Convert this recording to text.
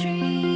dream.